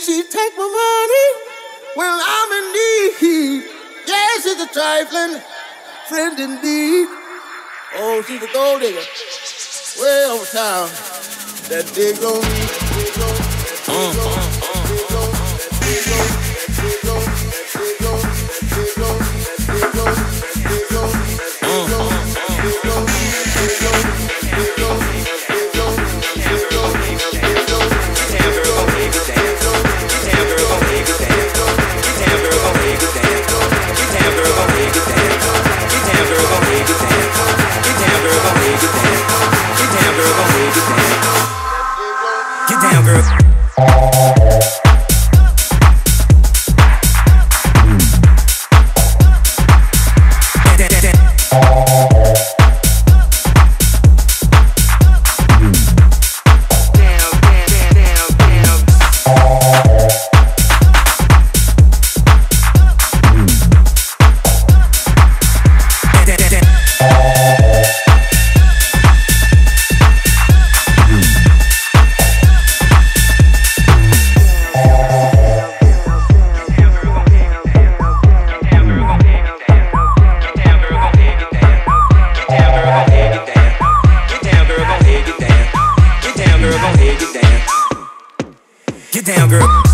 She take my money when I'm in need. Yeah, she's a trifling friend indeed. Oh, she's a gold digger. Way over town. That dig on me. Dig on, that dig on. Uh, uh, uh. down, girl. Oh. town, girl.